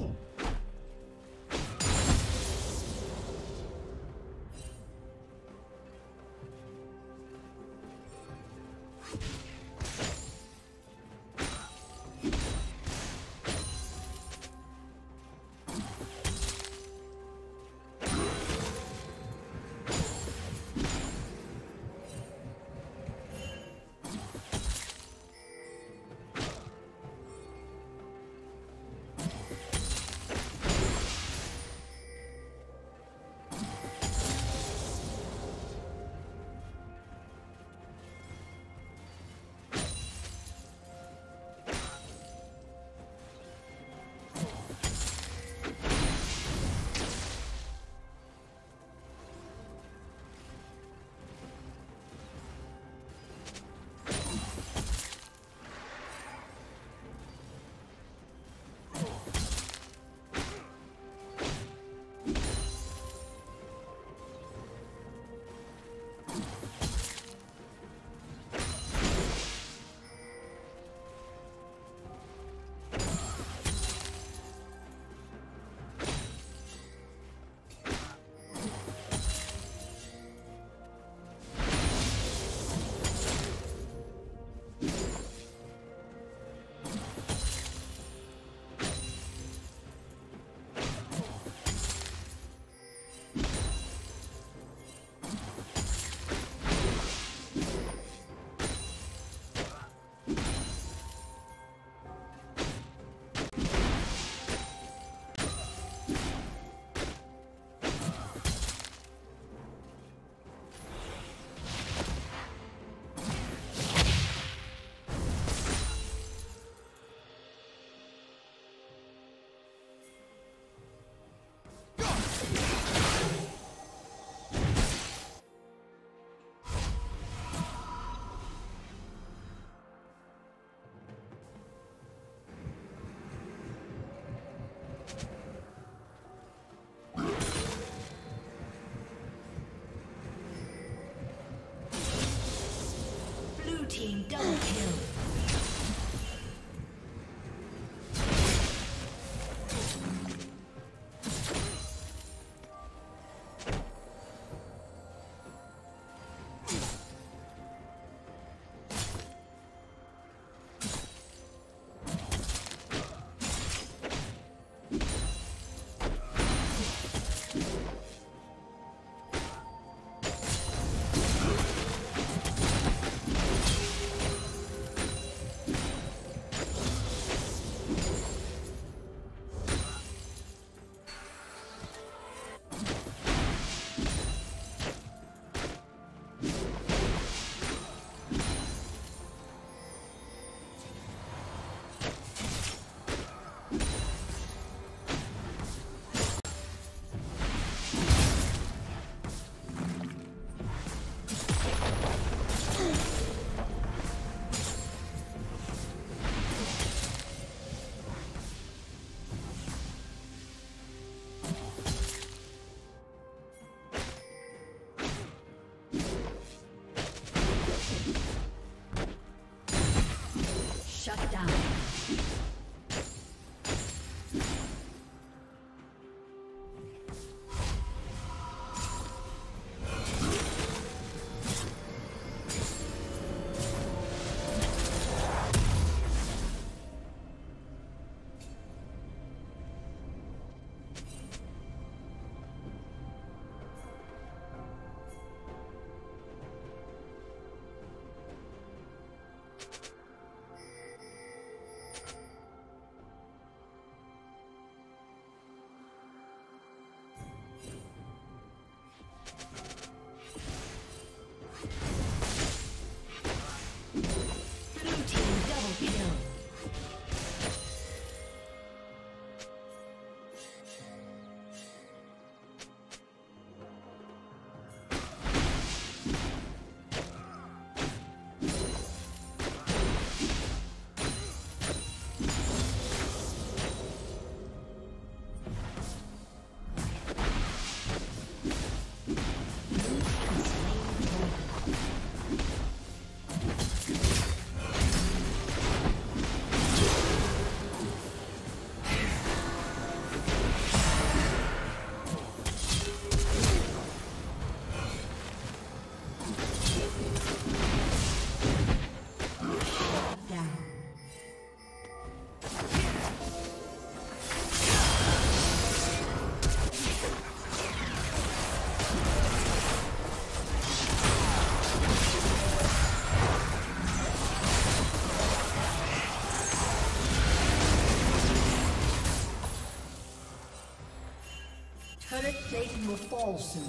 Oh. Team double kill. Will fall soon.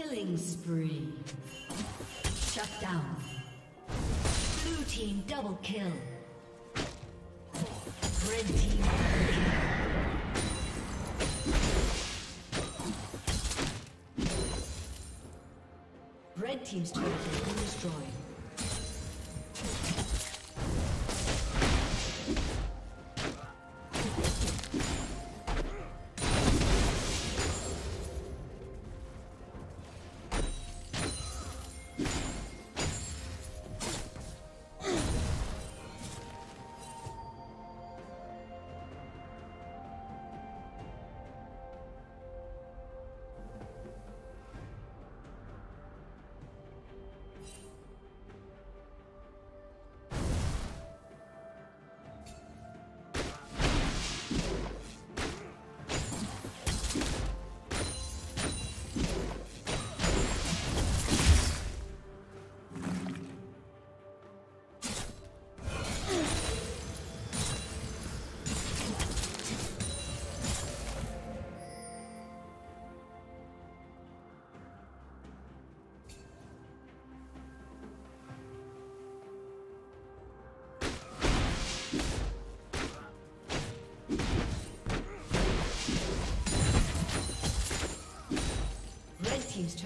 Killing spree. Shut down. Blue team double kill. Red team Red team's turret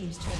Team's turret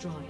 destroyed.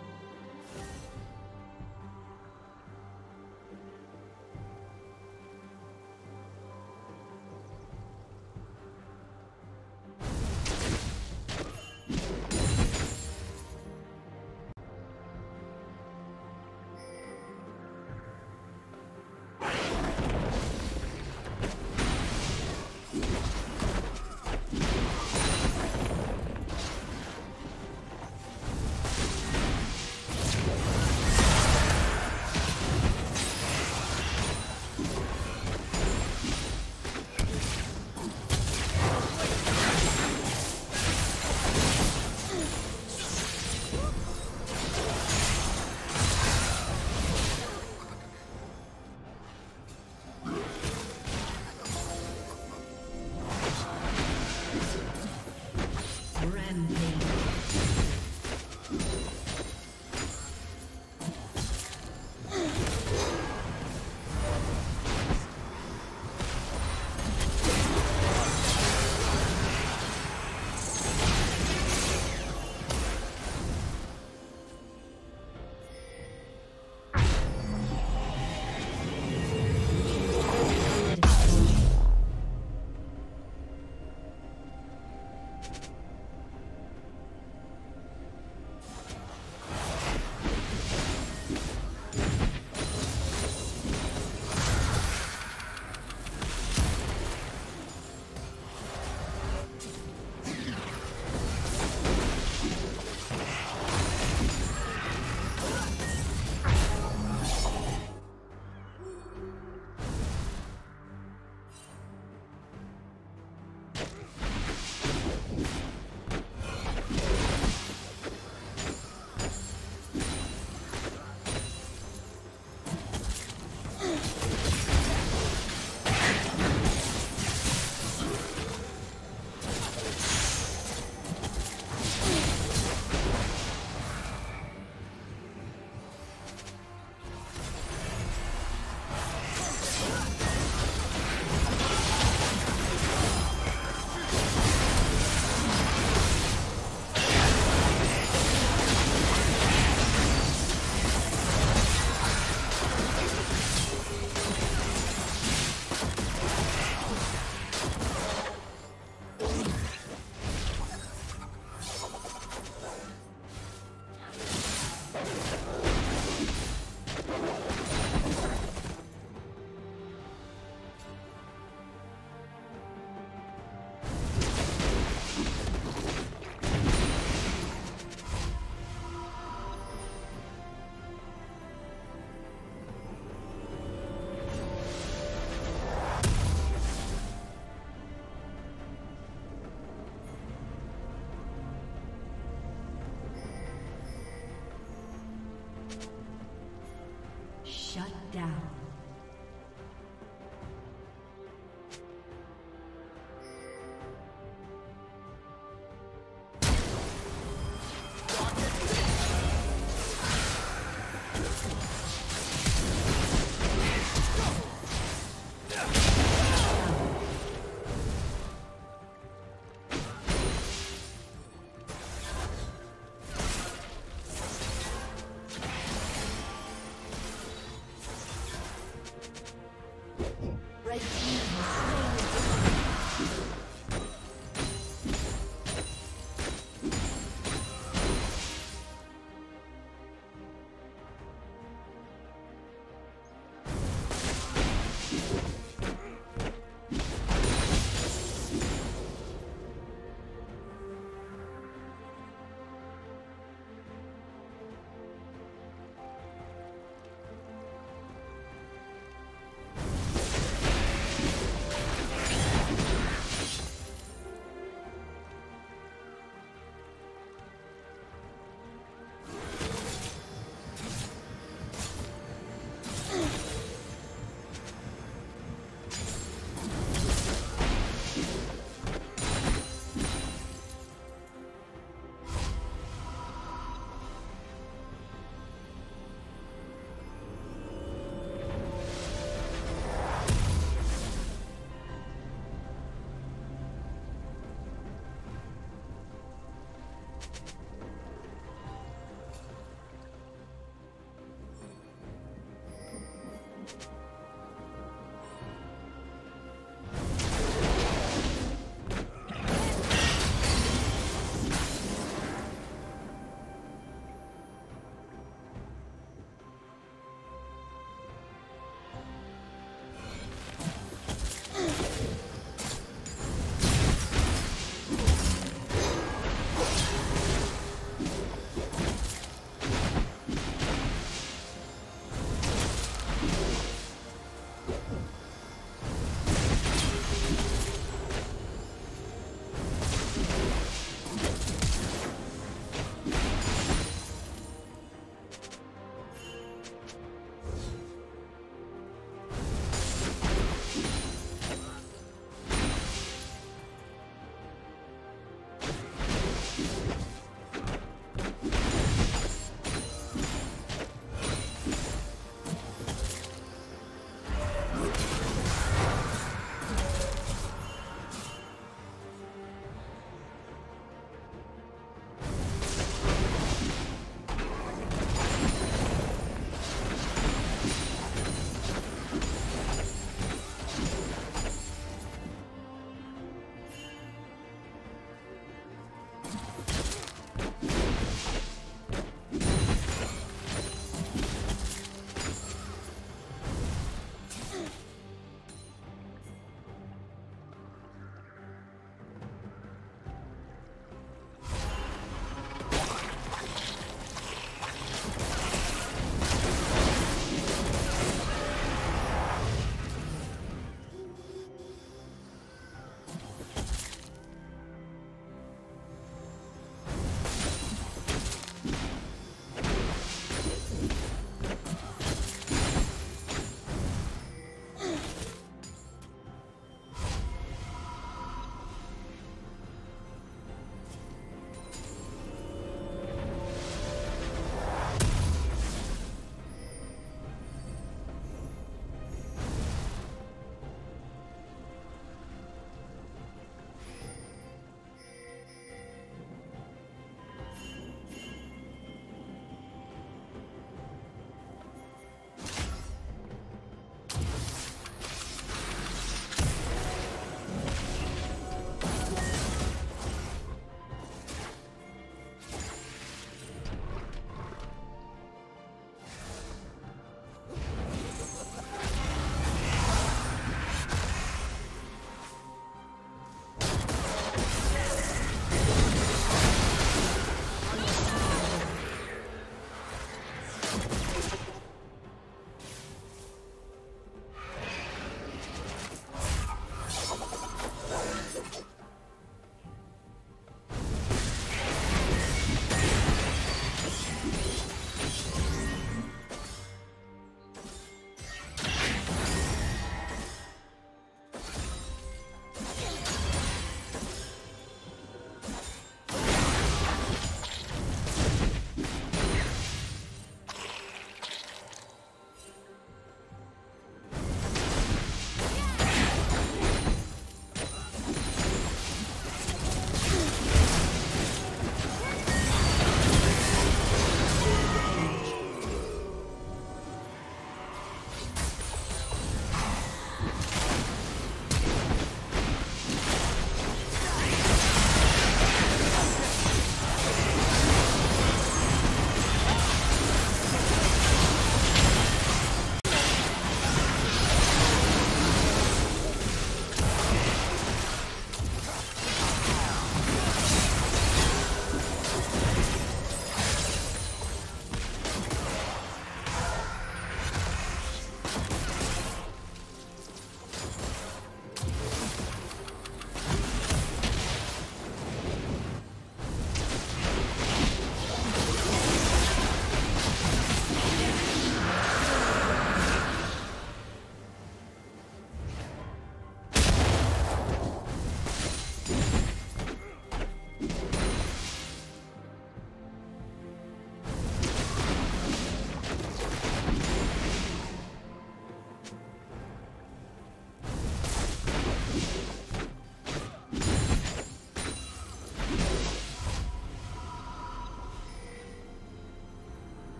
down.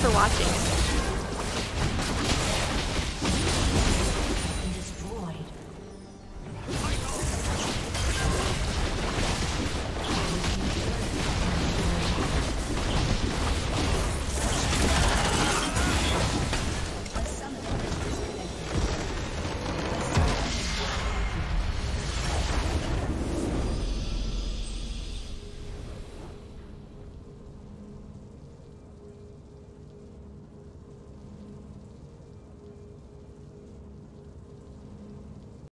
For watching.